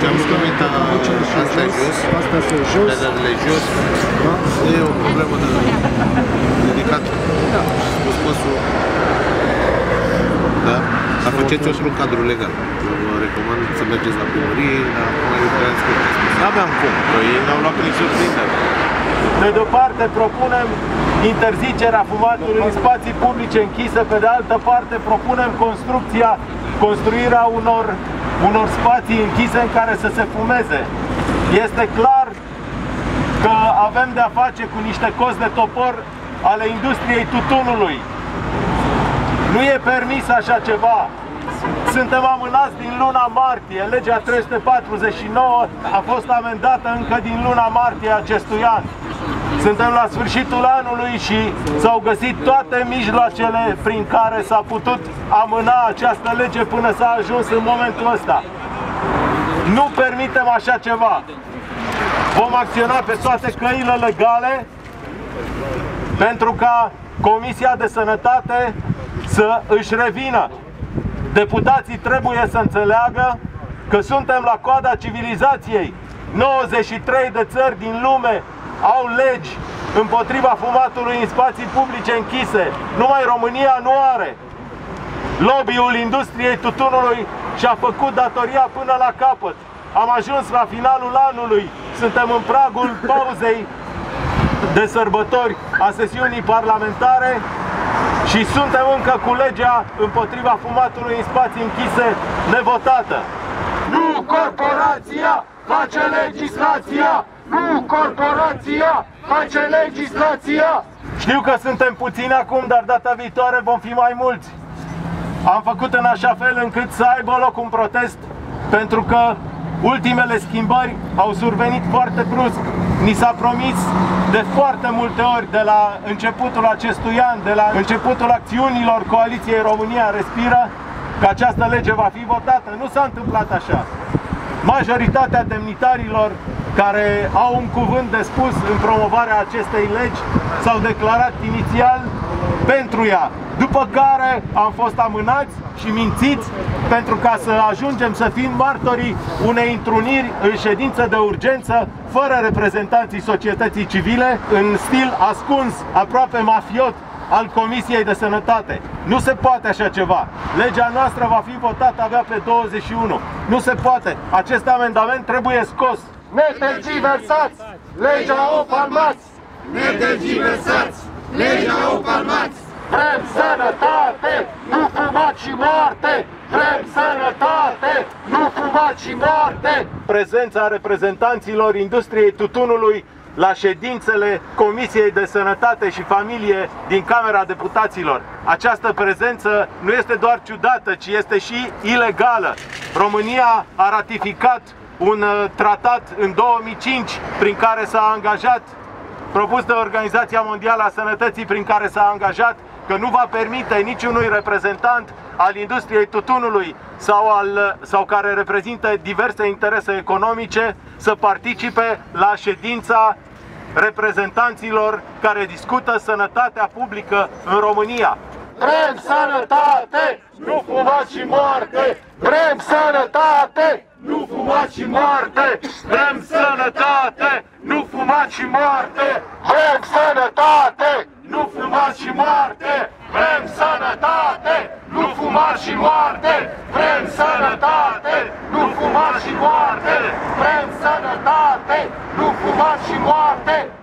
Geamul asta e jos, astea sunt jos, pedalele jos, da? e o problemă de ridicat spusposul. Da? Dar faceți într-un cadru legal. Eu vă recomand să mergeți la primărie, dar acum eu vreau să N-aveam cum, că ei ne-au luat prin surprindere. Pe de o parte propunem interzicerea fumatului în spații publice închise, pe de altă parte propunem construcția, construirea unor, unor spații închise în care să se fumeze. Este clar că avem de-a face cu niște cozi de topor ale industriei tutunului. Nu e permis așa ceva. Suntem amânați din luna martie. Legea 349 a fost amendată încă din luna martie acestui an. Suntem la sfârșitul anului și s-au găsit toate mijloacele prin care s-a putut amâna această lege până s-a ajuns în momentul ăsta. Nu permitem așa ceva. Vom acționa pe toate căile legale pentru ca Comisia de Sănătate să își revină. Deputații trebuie să înțeleagă că suntem la coada civilizației. 93 de țări din lume au legi împotriva fumatului în spații publice închise. Numai România nu are. Lobby-ul industriei tutunului și-a făcut datoria până la capăt. Am ajuns la finalul anului, suntem în pragul pauzei de sărbători a sesiunii parlamentare și suntem încă cu legea împotriva fumatului în spații închise nevotată. Nu corporația face legislația! Nu corporația face legislația! Știu că suntem puțini acum, dar data viitoare vom fi mai mulți. Am făcut în așa fel încât să aibă loc un protest pentru că ultimele schimbări au survenit foarte brusc. Ni s-a promis de foarte multe ori de la începutul acestui an, de la începutul acțiunilor Coaliției România Respiră, că această lege va fi votată. Nu s-a întâmplat așa. Majoritatea demnitarilor care au un cuvânt de spus în promovarea acestei legi s-au declarat inițial pentru ea, după care am fost amânați și mințiți pentru ca să ajungem să fim martorii unei întruniri în ședință de urgență fără reprezentanții societății civile, în stil ascuns, aproape mafiot, al Comisiei de Sănătate. Nu se poate așa ceva. Legea noastră va fi votată abia pe 21. Nu se poate. Acest amendament trebuie scos. Netergiversați! Legea o palmați! Netergiversați! Legea o palmați! Vrem sănătate, nu fumați și moarte! Vrem sănătate, nu fumați și moarte! Prezența reprezentanților industriei tutunului la ședințele Comisiei de Sănătate și Familie din Camera Deputaților. Această prezență nu este doar ciudată, ci este și ilegală. România a ratificat un uh, tratat în 2005 prin care s-a angajat propus de Organizația Mondială a Sănătății prin care s-a angajat că nu va permite niciunui reprezentant al industriei tutunului sau, al, sau care reprezintă diverse interese economice să participe la ședința reprezentanților care discută sănătatea publică în România. Vrem sănătate, nu fumați și moarte! Vrem sănătate, nu fumați și moarte! Vrem sănătate, nu fumați și moarte! Vrem sănătate, nu fumați și moarte! Vrem sănătate, nu fumați și moarte! Vrem sănătate, nu fumați și moarte! Vrem sănătate, nu fumați și moarte!